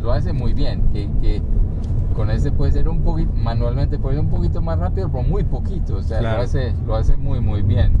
lo hace, muy bien. Que, que con este puede ser un poquito, manualmente puede ser un poquito más rápido, pero muy poquito. O sea, lo, hace, lo hace muy, muy bien.